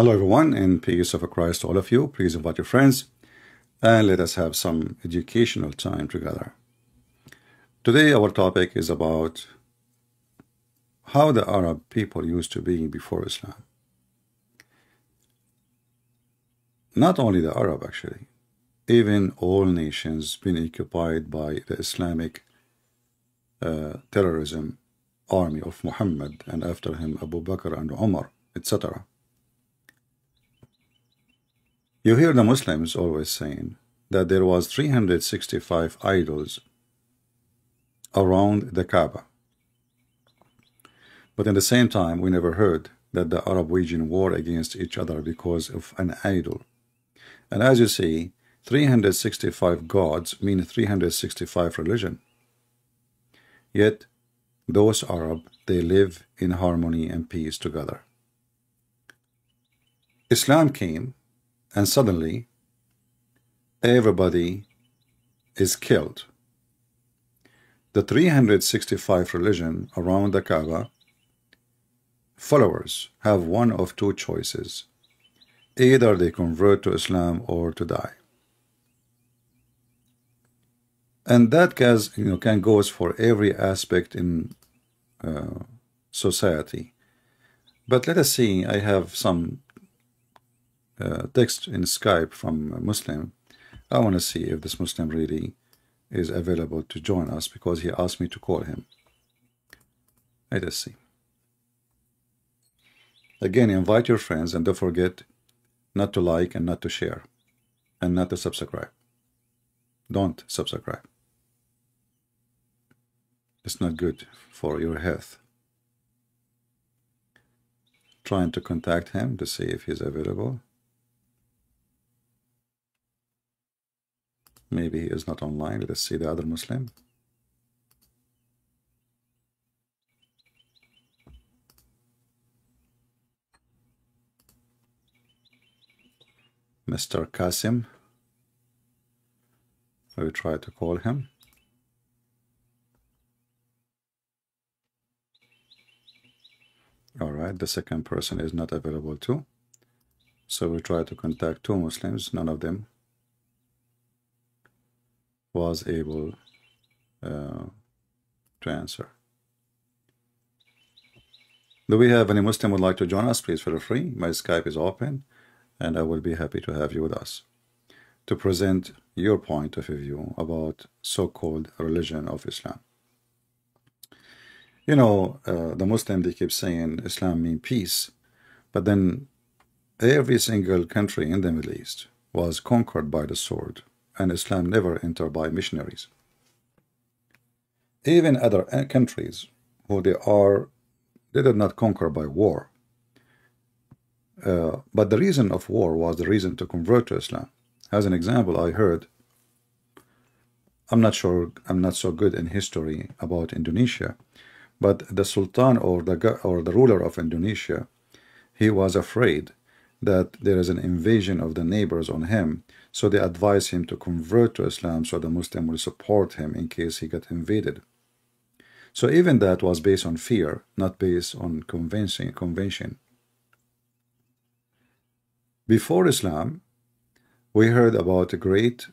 Hello everyone and peace of a Christ to all of you. Please invite your friends and let us have some educational time together. Today our topic is about how the Arab people used to be before Islam. Not only the Arab actually, even all nations been occupied by the Islamic uh, terrorism army of Muhammad and after him Abu Bakr and Umar, etc. You hear the Muslims always saying that there was 365 idols around the Kaaba. But at the same time, we never heard that the Arab waging war against each other because of an idol. And as you see, 365 gods mean 365 religion. Yet, those Arab, they live in harmony and peace together. Islam came, and suddenly, everybody is killed. The 365 religion around the Kaaba followers have one of two choices. Either they convert to Islam or to die. And that can, you know, can goes for every aspect in uh, society. But let us see, I have some uh, text in Skype from a Muslim. I want to see if this Muslim really is available to join us because he asked me to call him. Let us see. Again, invite your friends and don't forget not to like and not to share and not to subscribe. Don't subscribe. It's not good for your health. Trying to contact him to see if he's available. Maybe he is not online. Let's see the other Muslim. Mr. Kasim. I will try to call him. All right, the second person is not available too. So we try to contact two Muslims. None of them was able uh, to answer. Do we have any Muslim would like to join us? Please feel free. My Skype is open and I will be happy to have you with us to present your point of view about so-called religion of Islam. You know, uh, the Muslim, they keep saying Islam means peace, but then every single country in the Middle East was conquered by the sword, and Islam never entered by missionaries. Even other countries who they are, they did not conquer by war, uh, but the reason of war was the reason to convert to Islam. As an example, I heard, I'm not sure, I'm not so good in history about Indonesia, but the Sultan or the, or the ruler of Indonesia, he was afraid that there is an invasion of the neighbors on him, so they advised him to convert to Islam so the Muslim will support him in case he got invaded. So even that was based on fear, not based on convincing convention. Before Islam, we heard about a great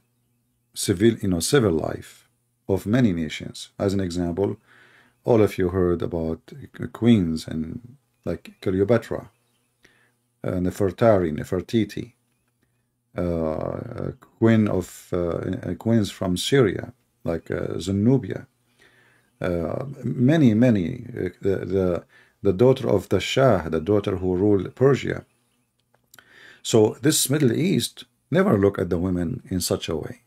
civil, you know, civil life of many nations. As an example, all of you heard about queens and like Cleopatra, uh, Nefertari, Nefertiti, queen of uh, queens from Syria, like uh, Zenobia. Uh, many, many. Uh, the, the the daughter of the Shah, the daughter who ruled Persia, so this Middle East never look at the women in such a way,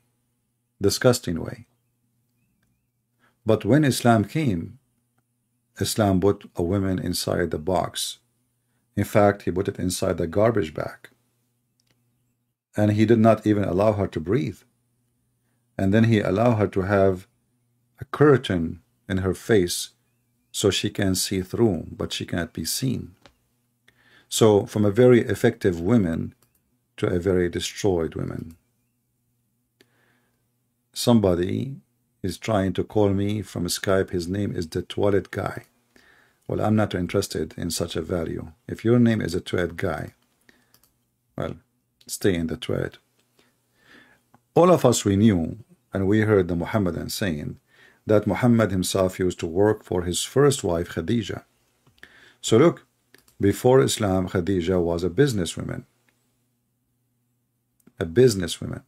disgusting way. But when Islam came, Islam put a woman inside the box. In fact, he put it inside the garbage bag. And he did not even allow her to breathe. And then he allowed her to have a curtain in her face so she can see through, but she cannot be seen. So from a very effective woman to a very destroyed woman. Somebody is trying to call me from Skype. His name is the toilet guy. Well, I'm not interested in such a value. If your name is a toilet guy, well, stay in the thread. All of us we knew and we heard the Muhammadan saying that Muhammad himself used to work for his first wife Khadija. So look, before Islam, Khadija was a businesswoman. A businesswoman.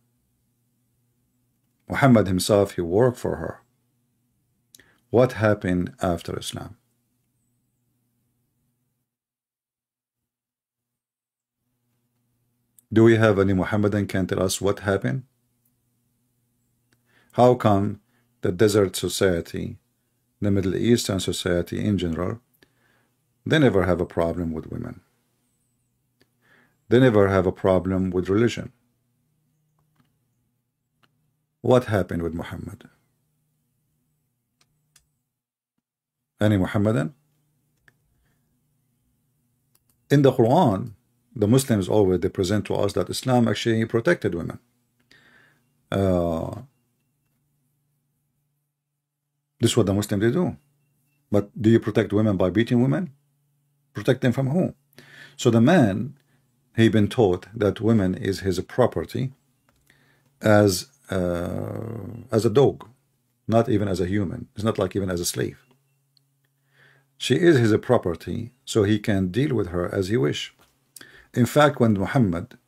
Muhammad himself, he worked for her. What happened after Islam? Do we have any Muhammadan can tell us what happened? How come the desert society, the Middle Eastern society in general, they never have a problem with women. They never have a problem with religion. What happened with Muhammad? Any Muhammadan? In the Quran, the Muslims always they present to us that Islam actually protected women. Uh, this is what the Muslims they do. But do you protect women by beating women? Protect them from who? So the man, he been taught that women is his property as uh, as a dog, not even as a human. It's not like even as a slave. She is his property, so he can deal with her as he wish. In fact, when Muhammad,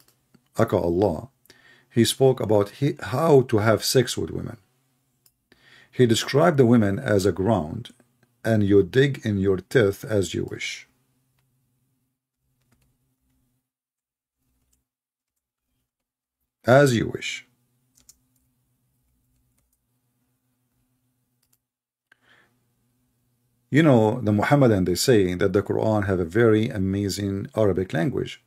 aka Allah, he spoke about he, how to have sex with women. He described the women as a ground, and you dig in your teeth as you wish. As you wish. You know, the Muhammadan, they say that the Quran have a very amazing Arabic language.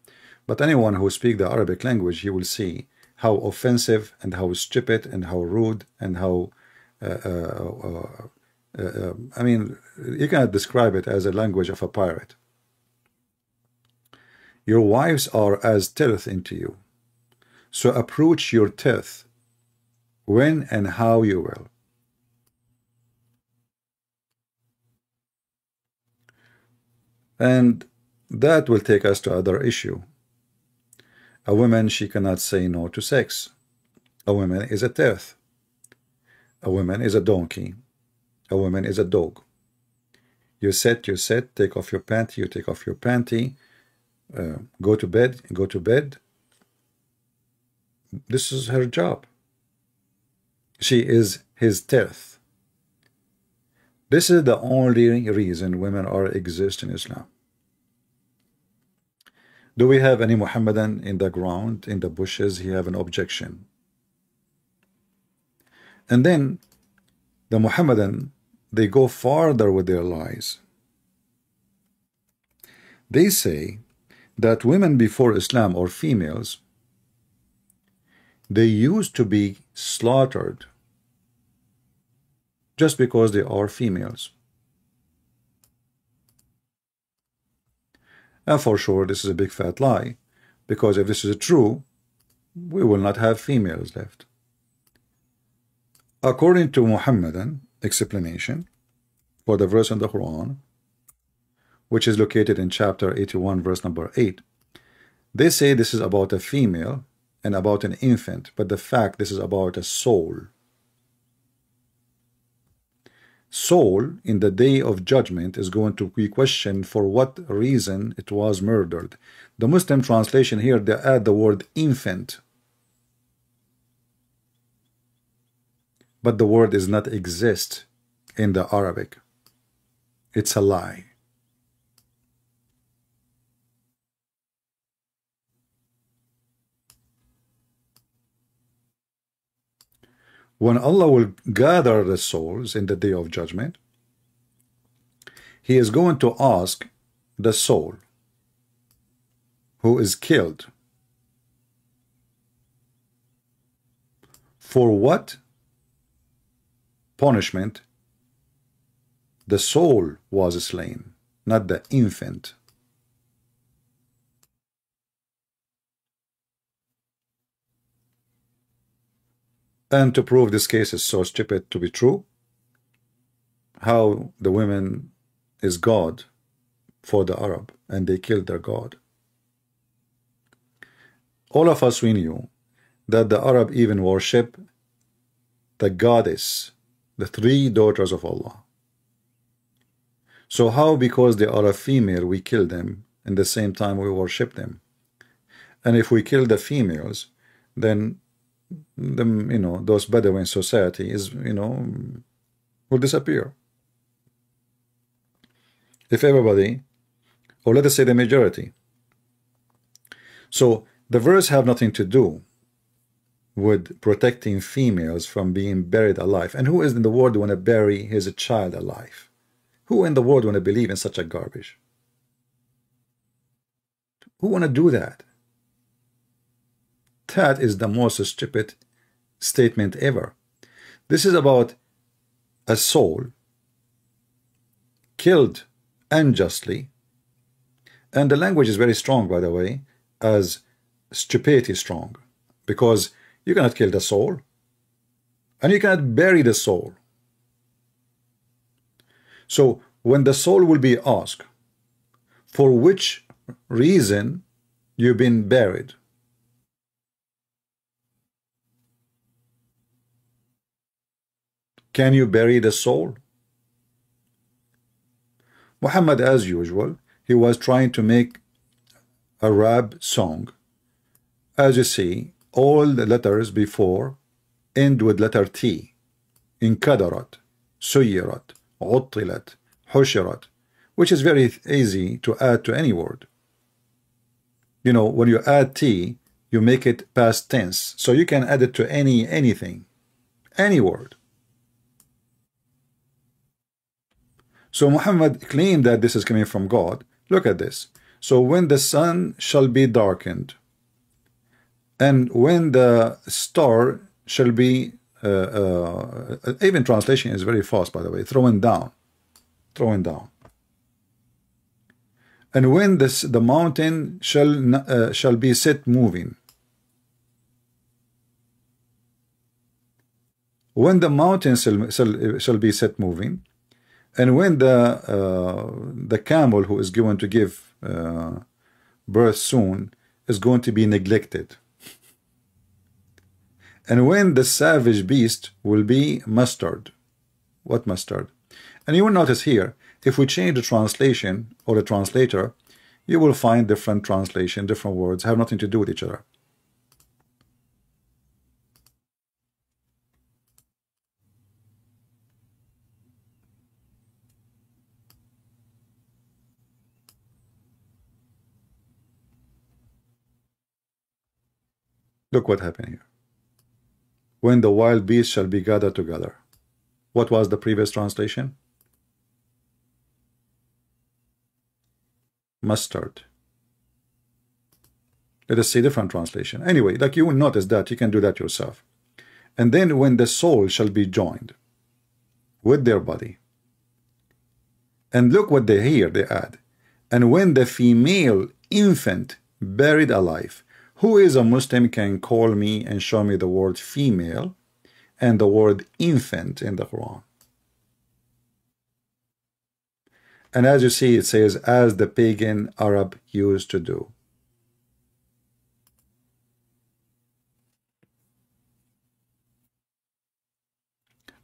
But anyone who speaks the Arabic language, he will see how offensive and how stupid and how rude and how, uh, uh, uh, I mean, you cannot describe it as a language of a pirate. Your wives are as teeth into you. So approach your teeth when and how you will. And that will take us to other issue. A woman, she cannot say no to sex. A woman is a teeth. A woman is a donkey. A woman is a dog. You sit, you sit, take off your panty, you take off your panty, uh, go to bed, go to bed. This is her job. She is his teeth. This is the only reason women are exist in Islam. Do we have any Muhammadan in the ground, in the bushes? He have an objection. And then the Muhammadan, they go farther with their lies. They say that women before Islam or females, they used to be slaughtered just because they are females. And for sure, this is a big fat lie, because if this is true, we will not have females left. According to Muhammadan explanation for the verse in the Quran, which is located in chapter 81, verse number 8, they say this is about a female and about an infant, but the fact this is about a soul soul in the day of judgment is going to be questioned for what reason it was murdered. The Muslim translation here, they add the word infant. But the word does not exist in the Arabic. It's a lie. When Allah will gather the souls in the day of judgment, He is going to ask the soul who is killed for what punishment the soul was slain, not the infant. And to prove this case is so stupid to be true, how the women is God for the Arab and they killed their God. all of us we knew that the Arab even worship the goddess, the three daughters of Allah. So how because they are a female we kill them and the same time we worship them? And if we kill the females, then them you know those Bedouin society is you know will disappear. If everybody, or let us say the majority. So the verse have nothing to do with protecting females from being buried alive. And who is in the world want to bury his child alive? Who in the world want to believe in such a garbage? Who want to do that? That is the most stupid statement ever. This is about a soul killed unjustly. And the language is very strong, by the way, as stupidity strong, because you cannot kill the soul, and you cannot bury the soul. So when the soul will be asked, for which reason you've been buried, Can you bury the soul? Muhammad, as usual, he was trying to make a rap song. As you see, all the letters before end with letter T. Inkadarat, Suyirat, Uttilat, Hushirat, which is very easy to add to any word. You know, when you add T, you make it past tense. So you can add it to any anything, any word. So Muhammad claimed that this is coming from God. Look at this. So when the sun shall be darkened, and when the star shall be, uh, uh, even translation is very fast, by the way, thrown down, thrown down. And when this the mountain shall uh, shall be set moving. When the mountain shall, shall, shall be set moving, and when the uh, the camel who is going to give uh, birth soon is going to be neglected. And when the savage beast will be mustered what mustered and you will notice here if we change the translation or the translator you will find different translation different words have nothing to do with each other Look what happened here. When the wild beasts shall be gathered together. What was the previous translation? Mustered. Let us see different translation. Anyway, like you will notice that, you can do that yourself. And then when the soul shall be joined with their body. And look what they here they add. And when the female infant buried alive who is a Muslim can call me and show me the word female and the word infant in the Quran. And as you see, it says, as the pagan Arab used to do.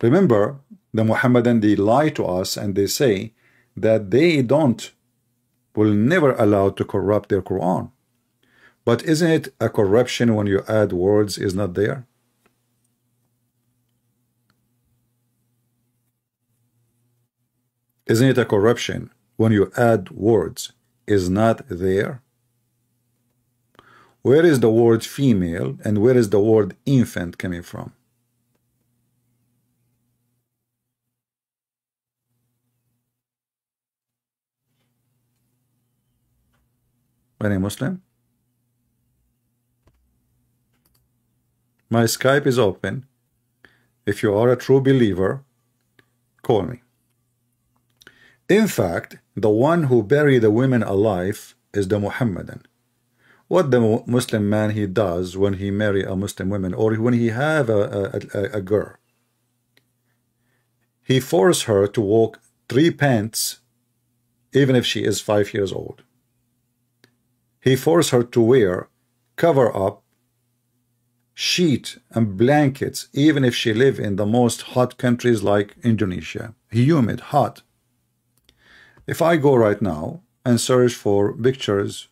Remember, the Muhammadan, they lie to us and they say that they don't, will never allow to corrupt their Quran. But isn't it a corruption when you add words is not there? Isn't it a corruption when you add words is not there? Where is the word female and where is the word infant coming from? Any Muslim? My Skype is open. If you are a true believer, call me. In fact, the one who buried the women alive is the Muhammadan. What the Muslim man he does when he marry a Muslim woman or when he have a, a, a, girl, he force her to walk three pants even if she is five years old. He force her to wear cover up sheet and blankets even if she live in the most hot countries like Indonesia. Humid hot. If I go right now and search for pictures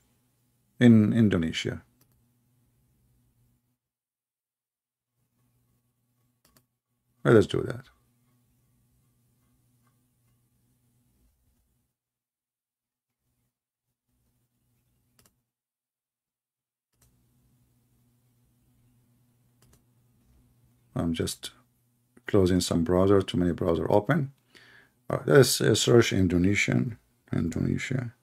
in Indonesia. Let us do that I'm just closing some browser, too many browser open. Uh, let's uh, search Indonesian, Indonesia.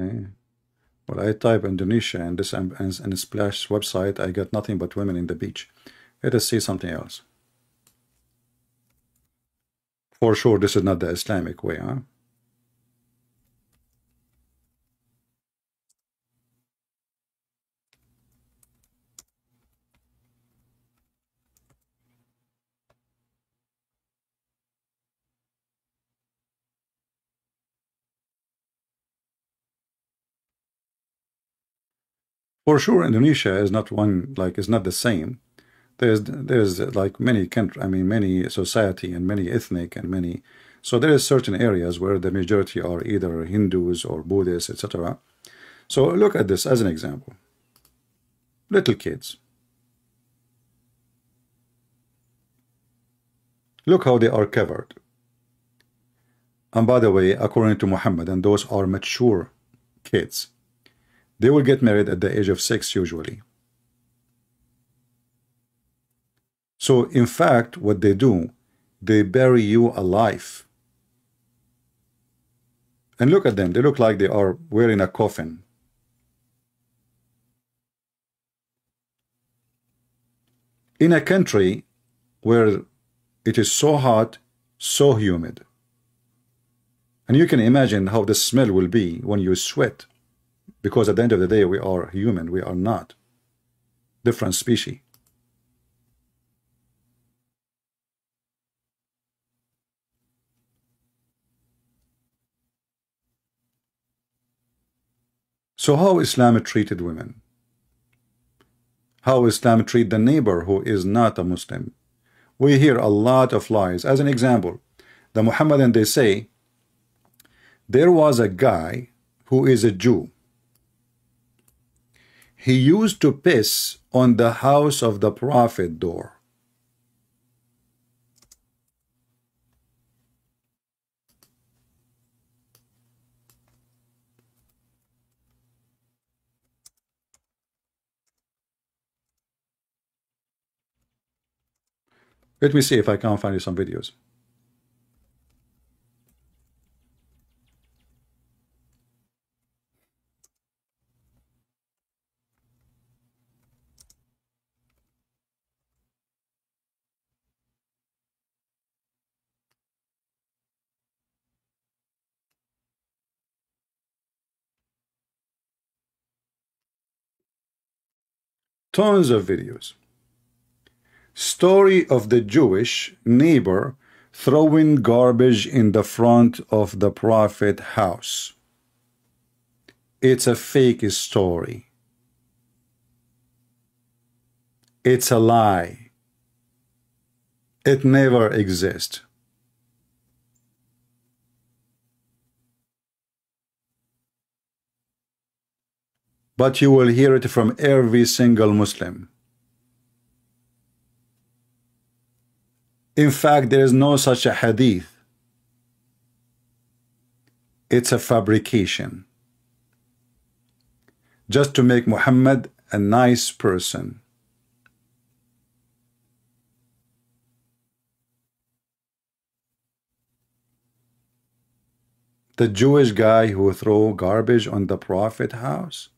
Okay. Well, I type Indonesia and this and, Unsplash website, I get nothing but women in the beach. Let us see something else. For sure, this is not the Islamic way, huh? For sure, Indonesia is not one like is not the same. There's there's like many country, I mean many society and many ethnic and many. So there is certain areas where the majority are either Hindus or Buddhists, etc. So look at this as an example. Little kids. Look how they are covered. And by the way, according to Muhammad, and those are mature kids they will get married at the age of six usually. So in fact, what they do, they bury you alive. And look at them, they look like they are wearing a coffin. In a country where it is so hot, so humid. And you can imagine how the smell will be when you sweat because at the end of the day we are human we are not different species. So how Islam treated women? How Islam treat the neighbor who is not a Muslim? We hear a lot of lies. As an example the Muhammadan they say there was a guy who is a Jew he used to piss on the house of the prophet door. Let me see if I can find you some videos. Tons of videos. Story of the Jewish neighbor throwing garbage in the front of the prophet house. It's a fake story. It's a lie. It never exists. But you will hear it from every single Muslim. In fact, there is no such a hadith. It's a fabrication. Just to make Muhammad a nice person. The Jewish guy who throw garbage on the Prophet house?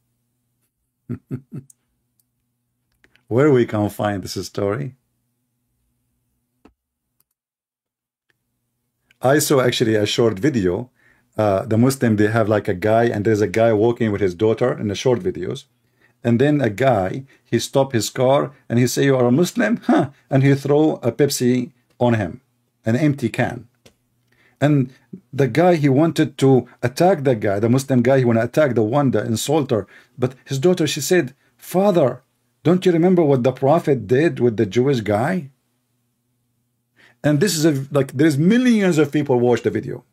Where we can find this story? I saw actually a short video uh, the Muslim, they have like a guy and there's a guy walking with his daughter in the short videos. And then a guy, he stop his car and he say, you are a Muslim? Huh. And he throw a Pepsi on him, an empty can. And the guy, he wanted to attack the guy, the Muslim guy, he want to attack the one, the insulter. But his daughter, she said, Father, don't you remember what the Prophet did with the Jewish guy? And this is a, like, there's millions of people watch the video.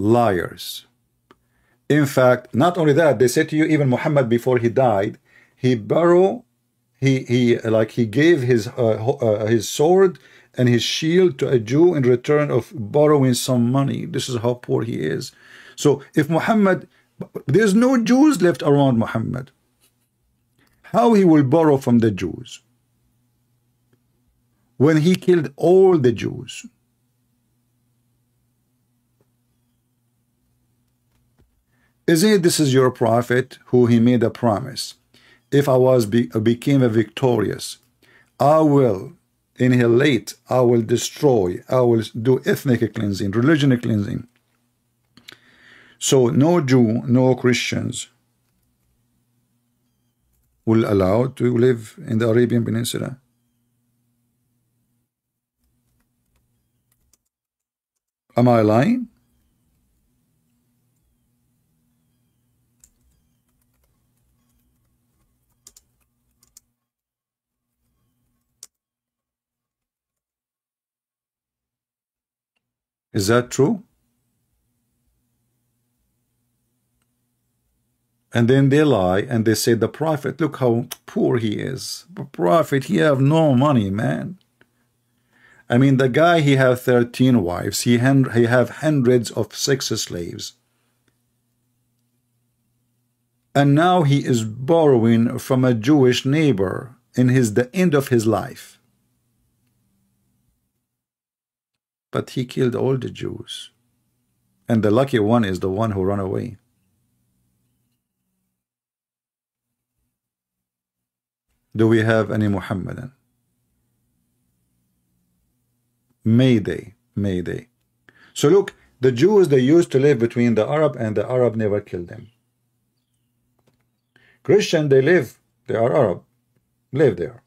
liars. In fact, not only that, they said to you, even Muhammad before he died, he borrowed, he he like he gave his uh, uh, his sword and his shield to a Jew in return of borrowing some money. This is how poor he is. So if Muhammad, there's no Jews left around Muhammad. How he will borrow from the Jews when he killed all the Jews? Isn't it this is your prophet who he made a promise? If I was be, uh, became a victorious, I will annihilate, I will destroy, I will do ethnic cleansing, religion cleansing. So no Jew, no Christians will allow to live in the Arabian Peninsula. Am I lying? Is that true? And then they lie and they say the prophet, look how poor he is. The prophet, he have no money, man. I mean, the guy, he have 13 wives. He, he have hundreds of sex slaves. And now he is borrowing from a Jewish neighbor in his the end of his life. But he killed all the Jews. And the lucky one is the one who ran away. Do we have any Muhammadan? Mayday, Mayday. So look, the Jews, they used to live between the Arab and the Arab never killed them. Christian, they live, they are Arab, live there.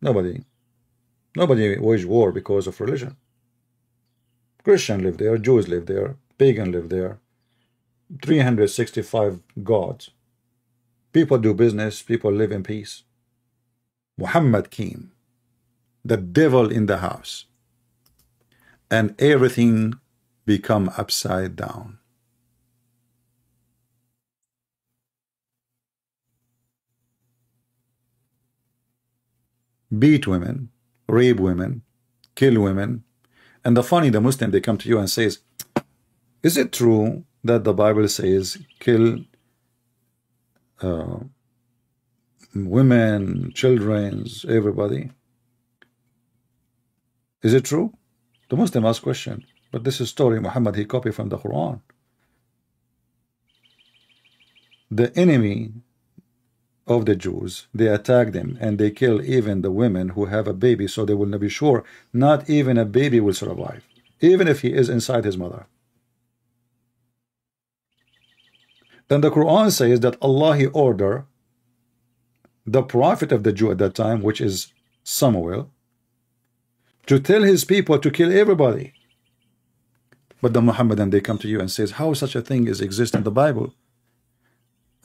Nobody Nobody waged war because of religion. Christian live there, Jews live there, pagan live there. 365 gods. People do business, people live in peace. Muhammad came, the devil in the house, and everything become upside down. Beat women, rape women, kill women. And the funny, the Muslim, they come to you and says, is it true that the Bible says kill uh, women, children, everybody? Is it true? The Muslim asks question. But this is story Muhammad, he copied from the Quran. The enemy of the Jews. They attack them and they kill even the women who have a baby so they will not be sure not even a baby will survive, even if he is inside his mother. Then the Quran says that Allah he order the prophet of the Jew at that time, which is Samuel, to tell his people to kill everybody. But the Muhammadan they come to you and says, how such a thing is exist in the Bible?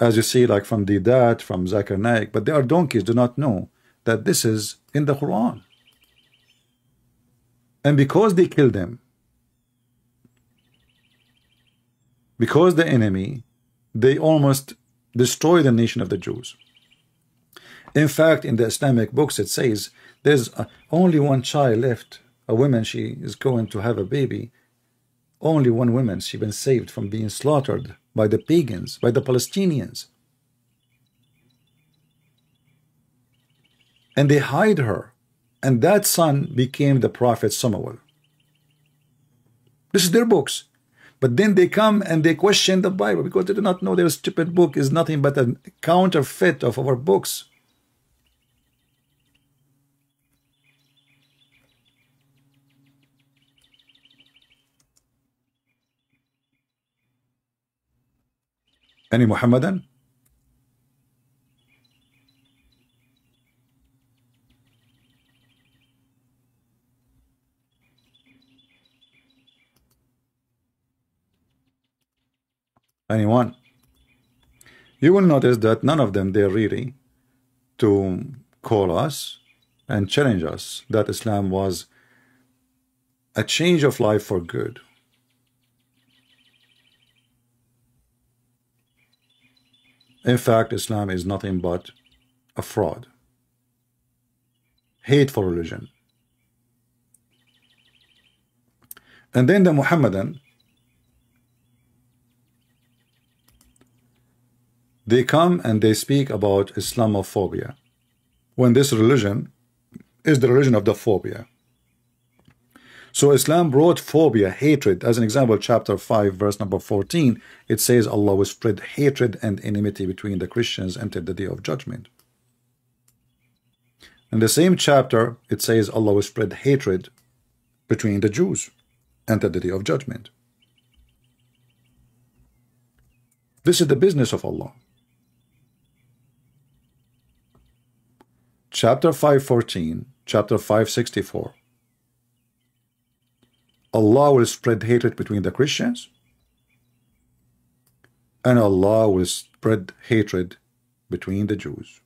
As you see like from Deedat, from Zakir Naik, but their donkeys do not know that this is in the Quran. And because they killed them, because the enemy, they almost destroy the nation of the Jews. In fact, in the Islamic books, it says there's only one child left. A woman, she is going to have a baby. Only one woman, she been saved from being slaughtered by the pagans, by the Palestinians. And they hide her. And that son became the prophet Samuel. This is their books. But then they come and they question the Bible because they do not know their stupid book is nothing but a counterfeit of our books. Any Muhammadan? Anyone? You will notice that none of them dare really to call us and challenge us that Islam was a change of life for good. In fact, Islam is nothing but a fraud, hateful religion. And then the Muhammadan, they come and they speak about Islamophobia when this religion is the religion of the phobia. So Islam brought phobia, hatred. As an example, chapter 5, verse number 14, it says Allah will spread hatred and enmity between the Christians until the day of judgment. In the same chapter, it says Allah will spread hatred between the Jews until the day of judgment. This is the business of Allah. Chapter 514, chapter 564 Allah will spread hatred between the Christians and Allah will spread hatred between the Jews.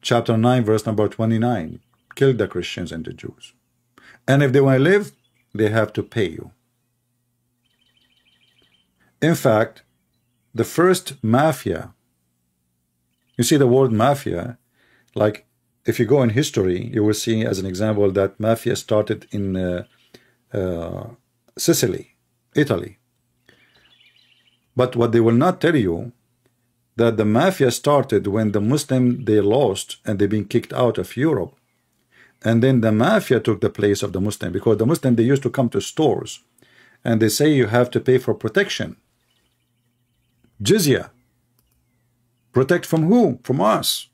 Chapter 9, verse number 29 kill the Christians and the Jews. And if they want to live, they have to pay you. In fact, the first mafia, you see the word mafia, like if you go in history, you will see as an example that mafia started in uh, uh, Sicily, Italy. But what they will not tell you that the mafia started when the Muslim they lost and they've been kicked out of Europe. And then the mafia took the place of the Muslim because the Muslim they used to come to stores and they say you have to pay for protection. Jizya. Protect from who? From us.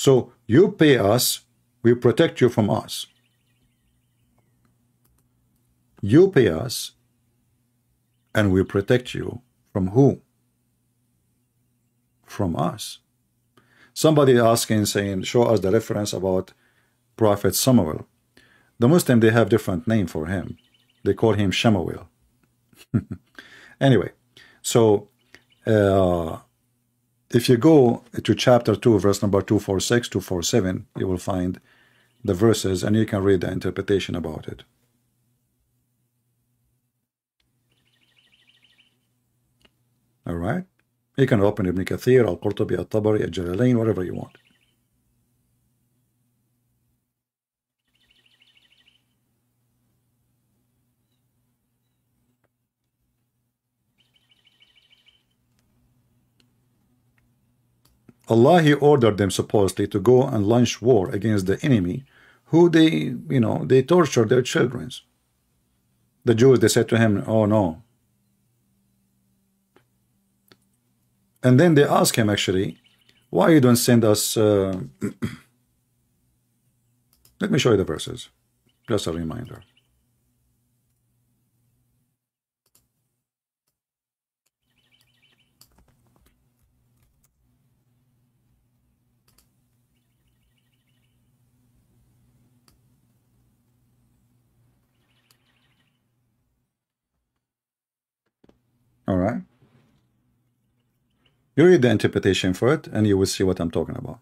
So you pay us, we protect you from us. You pay us, and we protect you from who? From us. Somebody asking, saying, show us the reference about Prophet Samuel. The Muslim, they have different name for him. They call him Shemuel. anyway, so uh, if you go to chapter 2 verse number 246 247 you will find the verses and you can read the interpretation about it. All right. You can open Ibn Kathir Al-Qurtubi Al-Tabari Al-Jalalain whatever you want Allah he ordered them supposedly to go and launch war against the enemy who they you know they torture their children. The Jews they said to him oh no. And then they ask him actually why you don't send us uh, let me show you the verses just a reminder All right. You read the interpretation for it and you will see what I'm talking about.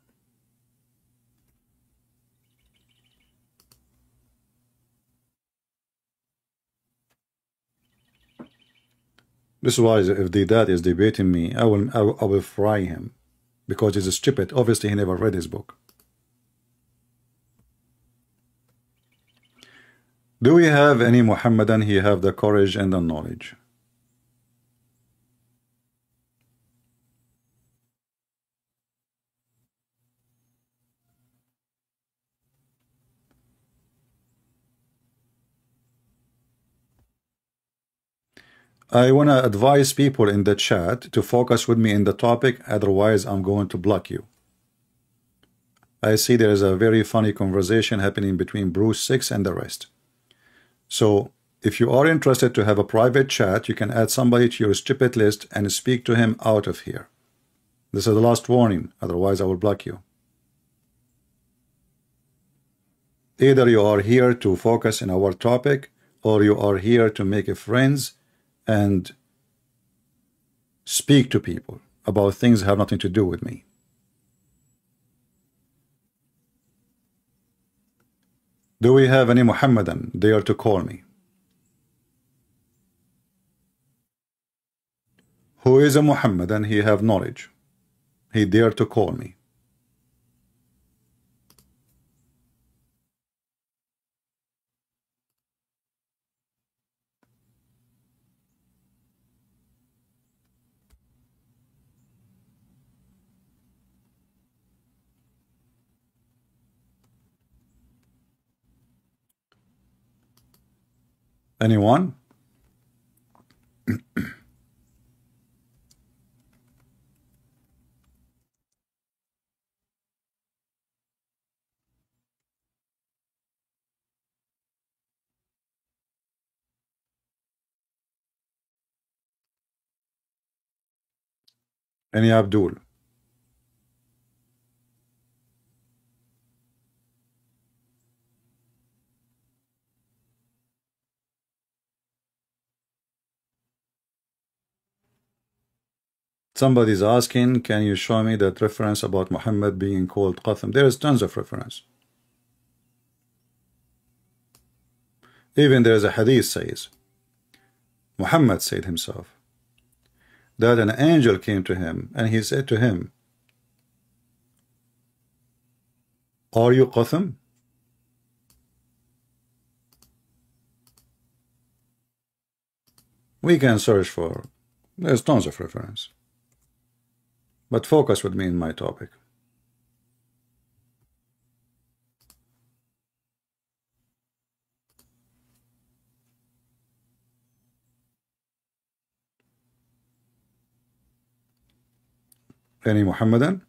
This is why if Deedat is debating me, I will, I will, I will fry him because he's stupid. Obviously, he never read his book. Do we have any Muhammadan? He have the courage and the knowledge. I want to advise people in the chat to focus with me in the topic, otherwise I'm going to block you. I see there is a very funny conversation happening between Bruce 6 and the rest. So If you are interested to have a private chat, you can add somebody to your stupid list and speak to him out of here. This is the last warning, otherwise I will block you. Either you are here to focus in our topic, or you are here to make a friends and speak to people about things that have nothing to do with me. Do we have any Muhammadan there to call me? Who is a Muhammadan? He have knowledge. He dare to call me. Anyone? Any Abdul? Somebody's asking, can you show me that reference about Muhammad being called Qatham? There is tons of reference. Even there is a hadith says, Muhammad said himself, that an angel came to him and he said to him, Are you Qatham? We can search for, there's tons of reference. But focus with me in my topic. Any Muhammadan?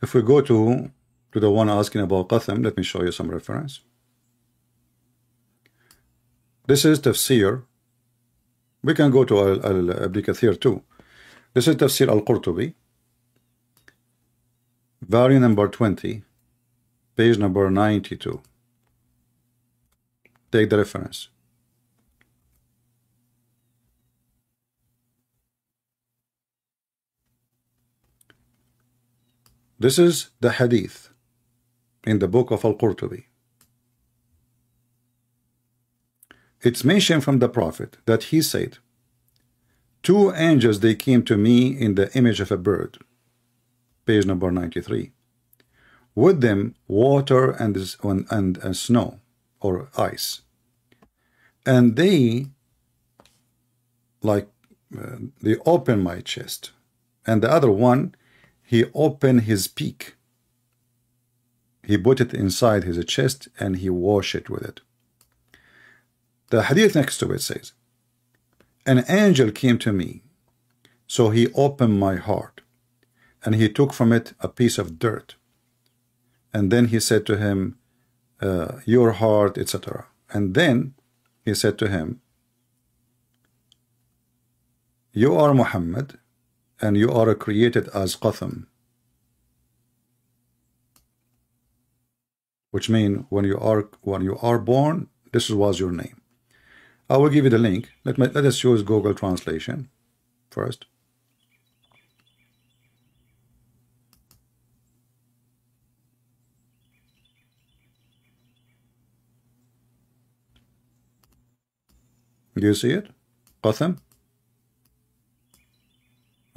If we go to to the one asking about Qatham, let me show you some reference. This is tafsir. We can go to Al, Al Ibn Kathir too. This is tafsir Al-Qurtubi. Volume number 20, page number 92. Take the reference. This is the hadith in the book of Al-Qurtubi. It's mentioned from the Prophet that he said, Two angels they came to me in the image of a bird. Page number 93. With them water and, and, and snow or ice. And they like uh, they open my chest. And the other one, he opened his peak. He put it inside his chest and he washed it with it. The hadith next to it says, An angel came to me, so he opened my heart, and he took from it a piece of dirt. And then he said to him, uh, Your heart, etc. And then he said to him, You are Muhammad, and you are created as Qatham. Which means when you are when you are born, this was your name. I will give you the link. Let, me, let us use Google Translation first. Do you see it? Qatham?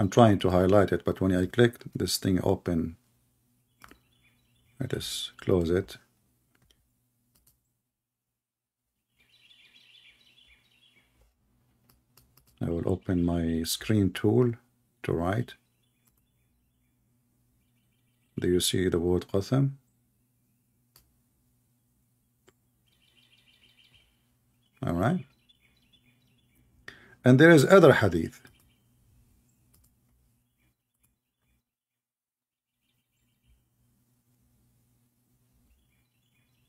I'm trying to highlight it, but when I click this thing open, let us close it. I will open my screen tool to write. Do you see the word qatham? All right. And there is other hadith.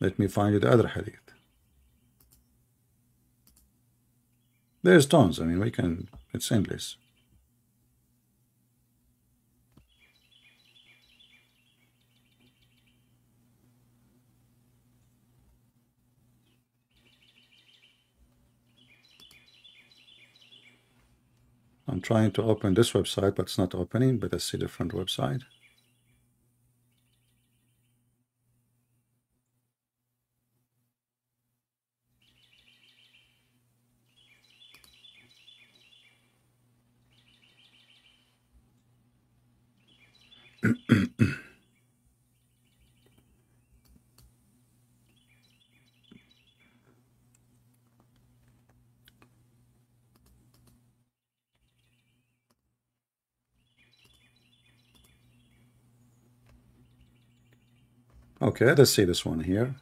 Let me find you the other hadith. There's tons. I mean, we can, it's endless. I'm trying to open this website, but it's not opening, but I see different website. Okay, let's see this one here.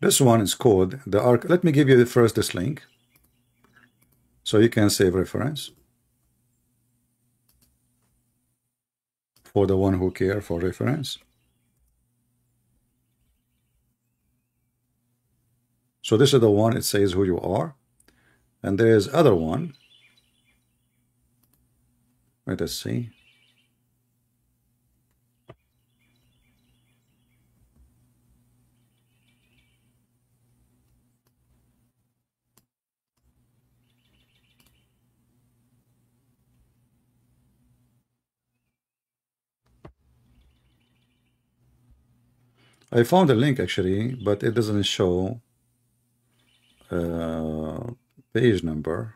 This one is called the arc. Let me give you the first this link so you can save reference for the one who care for reference. So this is the one it says who you are and there is other one let us see I found a link actually, but it doesn't show uh, page number.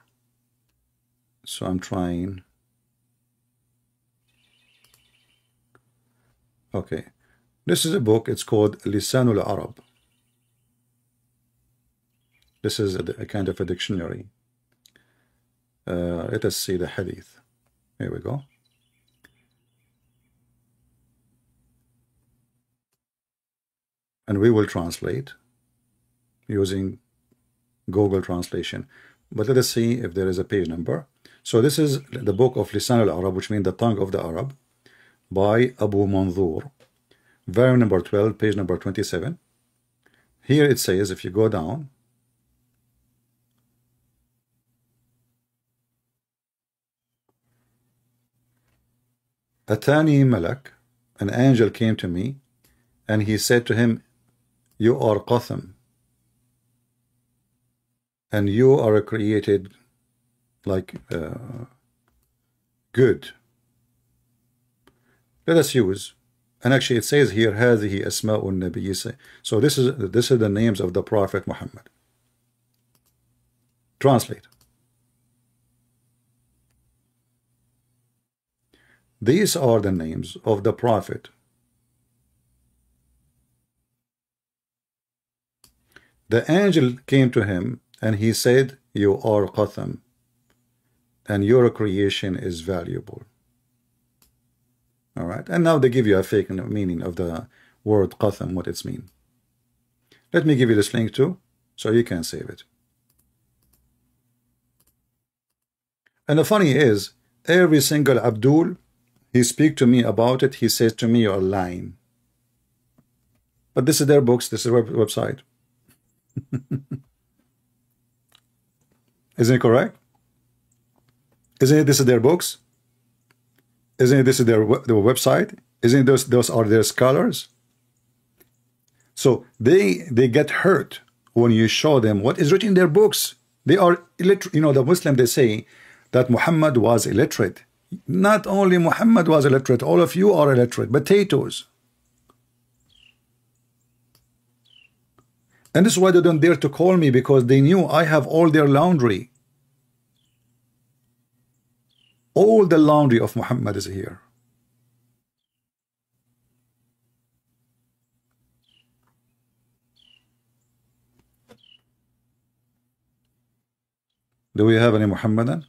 So I'm trying. Okay, this is a book. It's called Lisanul Arab. This is a, a, kind of a dictionary. Uh, let us see the hadith. Here we go. And we will translate using Google translation. But let us see if there is a page number. So this is the book of Lisan al-Arab which means the tongue of the Arab by Abu Manzur. Volume number 12 page number 27 here it says if you go down Atani Malak an angel came to me and he said to him you are Qatham and you are created like uh, good let us use and actually it says here هذه أسماء النبي so this is this is the names of the prophet Muhammad translate these are the names of the prophet The angel came to him and he said, You are Qatham, and your creation is valuable. All right, and now they give you a fake meaning of the word Qatham, what it's mean. Let me give you this link too, so you can save it. And the funny is, every single Abdul, he speak to me about it, he says to me, you're lying. But this is their books, this is their website. Isn't it correct? Isn't it this is their books? Isn't it this is their, their website? Isn't those those are their scholars? So they they get hurt when you show them what is written in their books. They are illiterate. You know, the Muslim they say that Muhammad was illiterate. Not only Muhammad was illiterate, all of you are illiterate. Potatoes. And this is why they don't dare to call me because they knew I have all their laundry. All the laundry of Muhammad is here. Do we have any Muhammadan?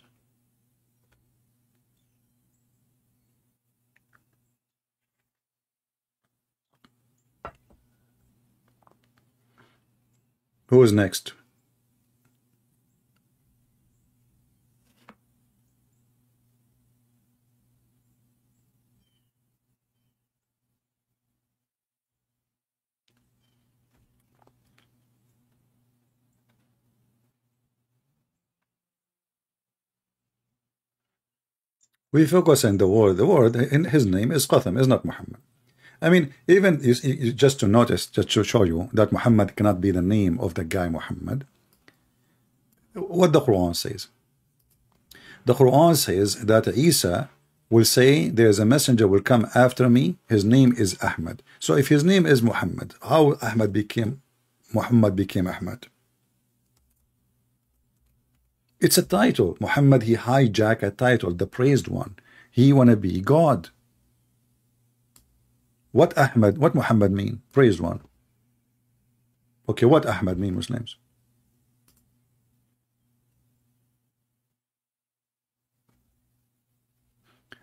Who is next? We focus on the word. The word in his name is Qatham, is not Muhammad. I mean, even just to notice, just to show you that Muhammad cannot be the name of the guy Muhammad. What the Quran says. The Quran says that Isa will say, there's a messenger will come after me. His name is Ahmad. So if his name is Muhammad, how Ahmad became Muhammad became Ahmad? It's a title. Muhammad, he hijacked a title, the praised one. He want to be God. What Ahmad, what Muhammad mean? Praised one. Okay, what Ahmad mean, Muslims?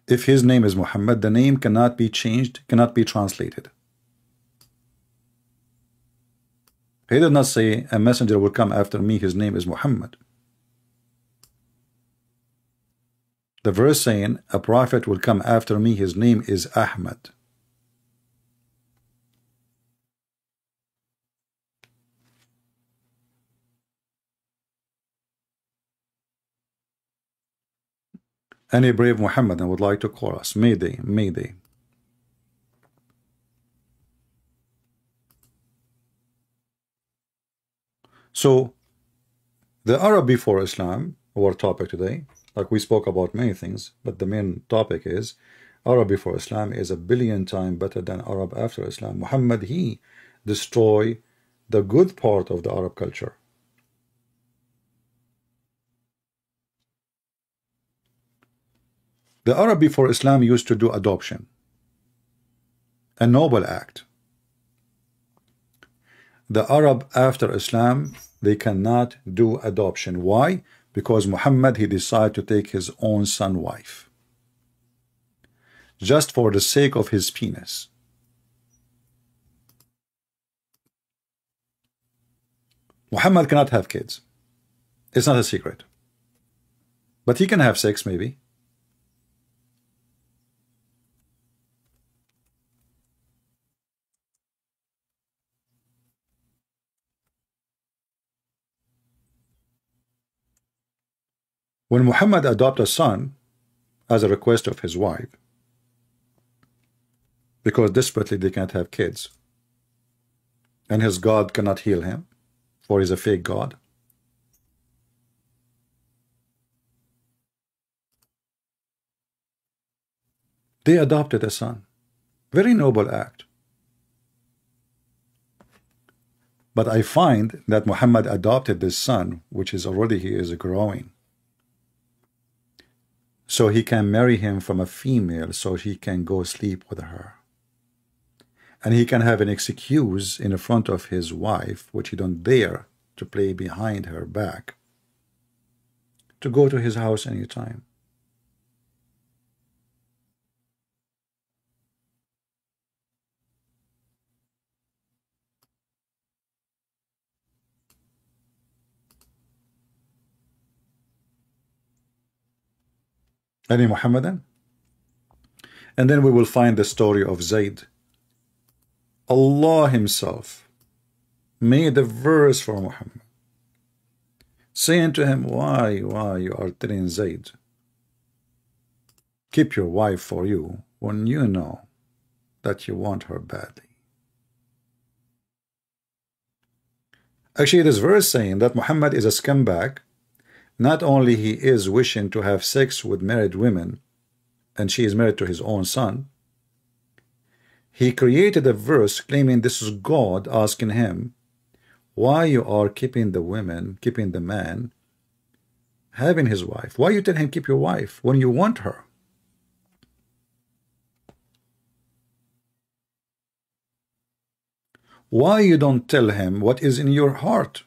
If his name is Muhammad, the name cannot be changed, cannot be translated. He did not say a messenger will come after me, his name is Muhammad. The verse saying, a prophet will come after me, his name is Ahmad. Any brave Muhammadan would like to call us. Mayday, Mayday. So, the Arab before Islam, our topic today, like we spoke about many things, but the main topic is Arab before Islam is a billion times better than Arab after Islam. Muhammad, he destroy the good part of the Arab culture. The Arab before Islam used to do adoption. A noble act. The Arab after Islam, they cannot do adoption. Why? because Muhammad he decided to take his own son wife just for the sake of his penis Muhammad cannot have kids it's not a secret but he can have sex maybe When Muhammad adopted a son as a request of his wife, because desperately they can't have kids, and his God cannot heal him, for he's a fake God. They adopted a son. Very noble act. But I find that Muhammad adopted this son, which is already he is growing so he can marry him from a female so he can go sleep with her. And he can have an excuse in front of his wife which he don't dare to play behind her back to go to his house anytime any Muhammadan? And then we will find the story of Zayd. Allah himself made a verse for Muhammad saying to him why why you are telling Zayd? Keep your wife for you when you know that you want her badly. Actually this verse saying that Muhammad is a scumbag not only he is wishing to have sex with married women and she is married to his own son he created a verse claiming this is God asking him why you are keeping the women keeping the man having his wife? Why you tell him keep your wife when you want her? Why you don't tell him what is in your heart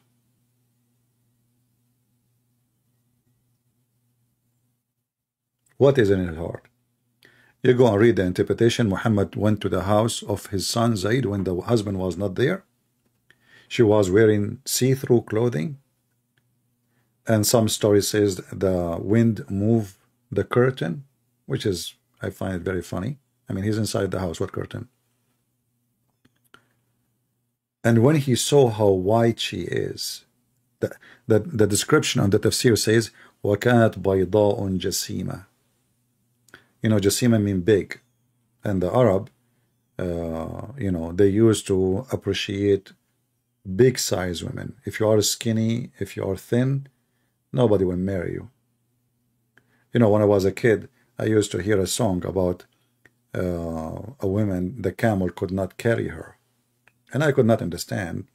What is in his heart? You go and read the interpretation. Muhammad went to the house of his son Zayd when the husband was not there. she was wearing see-through clothing. And some story says the wind moved the curtain, which is, I find it very funny. I mean, he's inside the house. What curtain? And when he saw how white she is, the, the, the description on the tafsir says, وَكَانَتْ بَيْضَاءٌ جَسِيمًا you know, jasima mean big. And the Arab, uh, you know, they used to appreciate big size women. If you are skinny, if you are thin, nobody will marry you. You know, when I was a kid, I used to hear a song about uh, a woman, the camel could not carry her. And I could not understand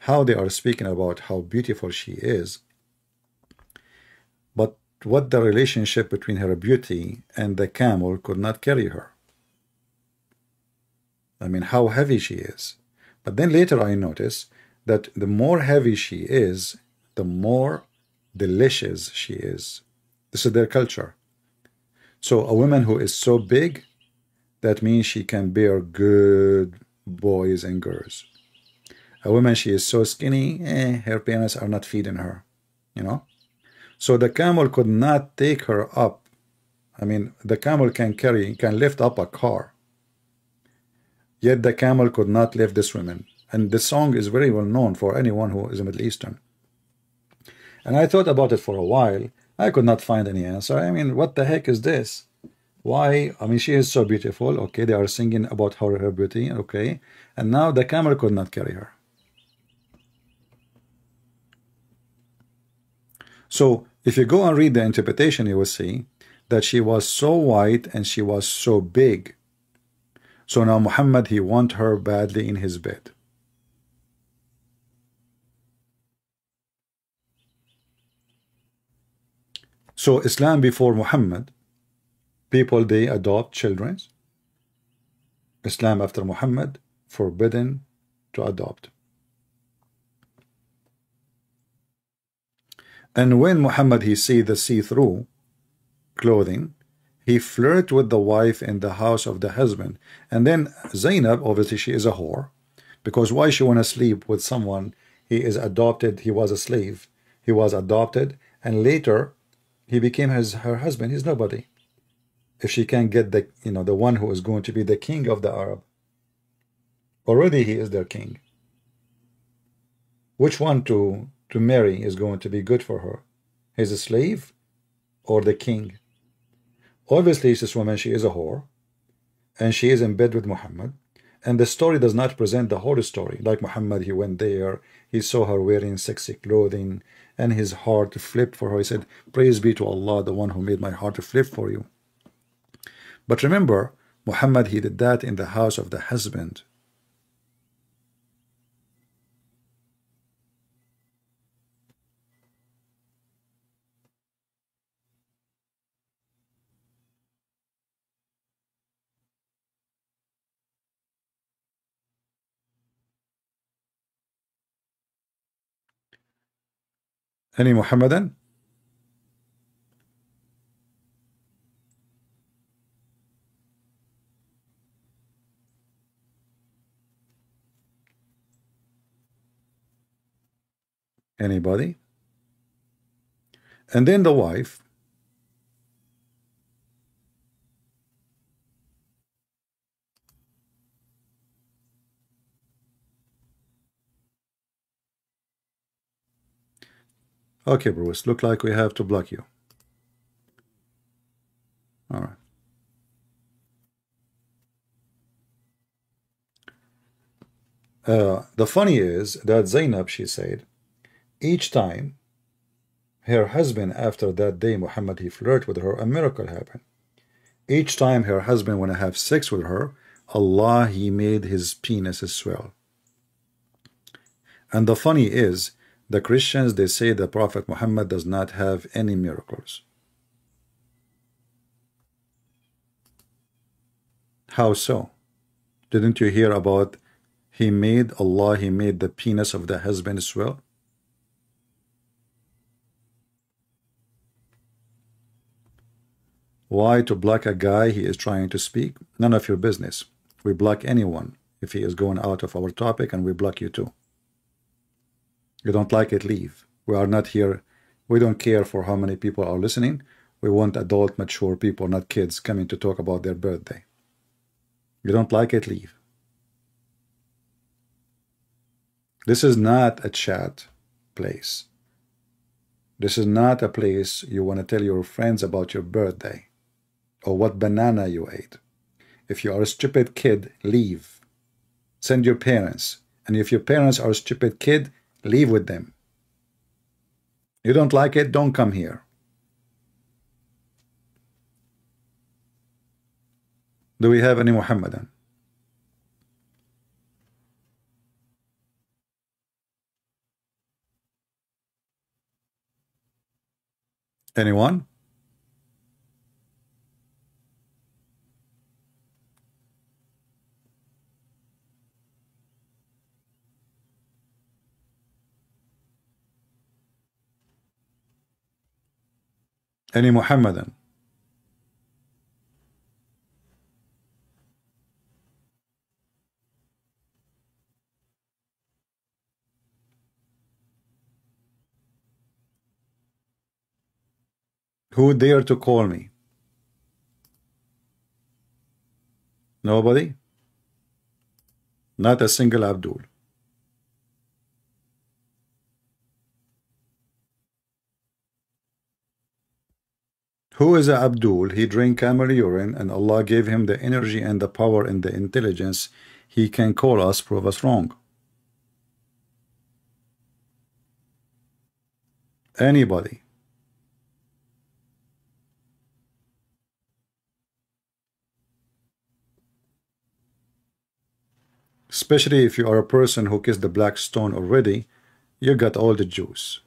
how they are speaking about how beautiful she is, what the relationship between her beauty and the camel could not carry her. I mean, how heavy she is. But then later I notice that the more heavy she is, the more delicious she is. This is their culture. So a woman who is so big, that means she can bear good boys and girls. A woman, she is so skinny, eh, her parents are not feeding her, you know? So the camel could not take her up. I mean, the camel can carry, can lift up a car. Yet the camel could not lift this woman. And the song is very well known for anyone who is a Middle Eastern. And I thought about it for a while. I could not find any answer. I mean, what the heck is this? Why? I mean, she is so beautiful. Okay, they are singing about her, her beauty. Okay, and now the camel could not carry her. So if you go and read the interpretation, you will see that she was so white and she was so big. So now Muhammad, he want her badly in his bed. So Islam before Muhammad, people they adopt children. Islam after Muhammad, forbidden to adopt. And when Muhammad he see the see-through clothing, he flirt with the wife in the house of the husband. And then Zainab, obviously she is a whore, because why she want to sleep with someone he is adopted, he was a slave, he was adopted, and later he became his her husband. He's nobody. If she can't get the you know the one who is going to be the king of the Arab, already he is their king. Which one to to marry is going to be good for her? His slave or the king? Obviously, this woman she is a whore, and she is in bed with Muhammad. And the story does not present the whole story. Like Muhammad, he went there, he saw her wearing sexy clothing, and his heart flipped for her. He said, Praise be to Allah, the one who made my heart flip for you. But remember, Muhammad, he did that in the house of the husband. Any Muhammadan? Anybody? And then the wife Okay, Bruce, look like we have to block you. All right. Uh, the funny is that Zainab, she said, each time her husband, after that day, Muhammad, he flirt with her, a miracle happened. Each time her husband want to have sex with her, Allah, he made his penis swell. And the funny is, the Christians, they say the Prophet Muhammad does not have any miracles. How so? Didn't you hear about he made Allah, he made the penis of the husband swell? Why to block a guy he is trying to speak? None of your business. We block anyone if he is going out of our topic and we block you too. You don't like it, leave. We are not here. We don't care for how many people are listening. We want adult, mature people, not kids, coming to talk about their birthday. You don't like it, leave. This is not a chat place. This is not a place you want to tell your friends about your birthday or what banana you ate. If you are a stupid kid, leave. Send your parents. And if your parents are a stupid kid, leave with them. You don't like it, don't come here. Do we have any Muhammadan? Anyone? Any Muhammadan? Who dare to call me? Nobody? Not a single Abdul. Who is a Abdul? He drank camel urine and Allah gave him the energy and the power and the intelligence. He can call us, prove us wrong. Anybody. Especially if you are a person who kissed the black stone already, you got all the juice.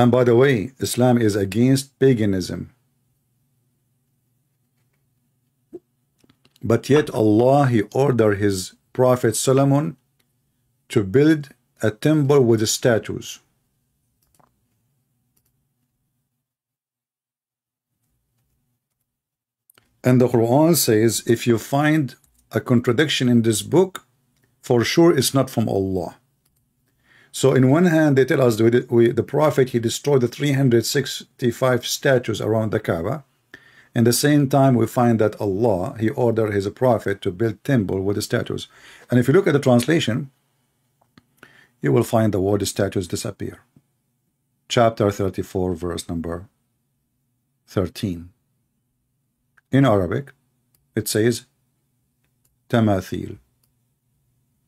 And by the way, Islam is against paganism. But yet Allah, He ordered His Prophet Solomon to build a temple with statues. And the Quran says, if you find a contradiction in this book, for sure it's not from Allah. So in one hand, they tell us we, we, the Prophet, he destroyed the 365 statues around the Kaaba. In the same time, we find that Allah, he ordered his Prophet to build temple with the statues. And if you look at the translation, you will find the word statues disappear. Chapter 34, verse number 13. In Arabic, it says tamathil.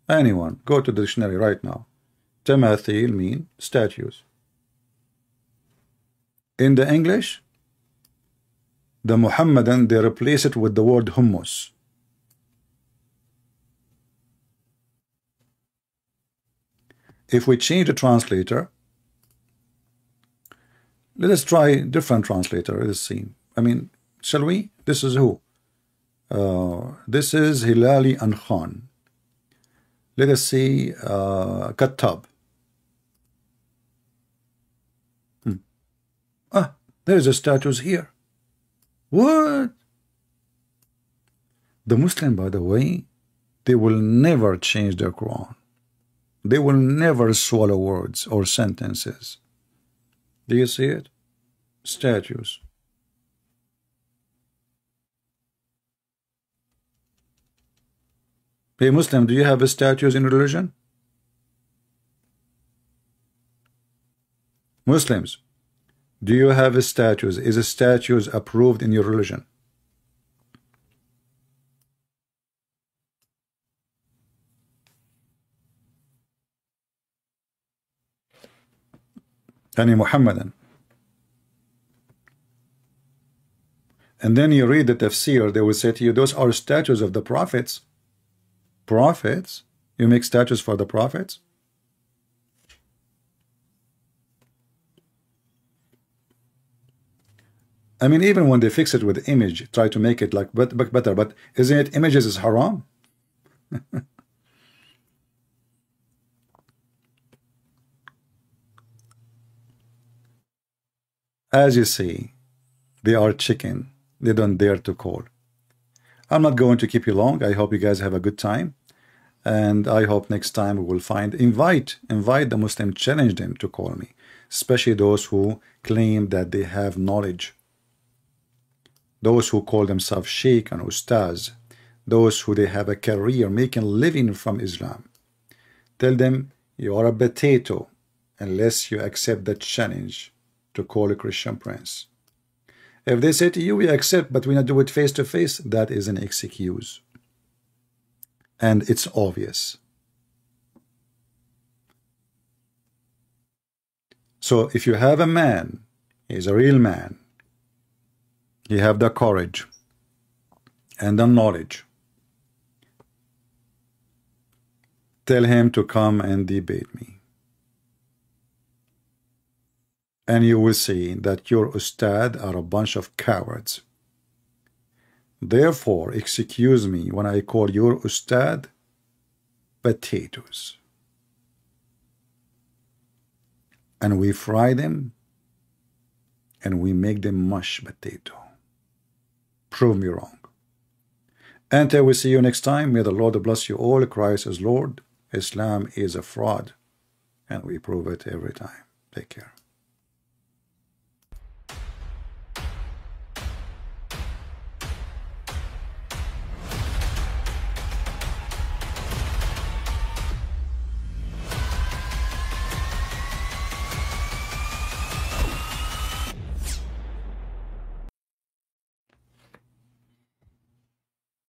Anyone, go to the dictionary right now. Tamathil mean statues. In the English, the Muhammadan, they replace it with the word hummus. If we change the translator, let us try different translator. Let's see. I mean, shall we? This is who? Uh, this is Hilali and Khan. Let us see uh, Khattab. There's a statues here. What? The Muslim, by the way, they will never change their Quran. They will never swallow words or sentences. Do you see it? Statues. Hey Muslim, do you have a statues in religion? Muslims, do you have statues? Is a statues approved in your religion? Any Muhammadan. And then you read the tafsir, they will say to you, those are statues of the prophets prophets? You make statues for the prophets? I mean, even when they fix it with image, try to make it like but, better, but isn't it images is haram? As you see, they are chicken. They don't dare to call. I'm not going to keep you long. I hope you guys have a good time. And I hope next time we will find, invite, invite the Muslim, challenge them to call me, especially those who claim that they have knowledge. Those who call themselves sheikh and ustaz, those who they have a career making living from Islam. Tell them you are a potato unless you accept the challenge to call a Christian prince. If they say to you, we accept, but we not do it face to face, that is an excuse. And it's obvious. So if you have a man, he's a real man, he have the courage and the knowledge, tell him to come and debate me and you will see that your ustad are a bunch of cowards. Therefore, excuse me when I call your ustad potatoes. And we fry them and we make them mush potato. Prove me wrong. Until we see you next time, may the Lord bless you all. Christ is Lord. Islam is a fraud. And we prove it every time. Take care.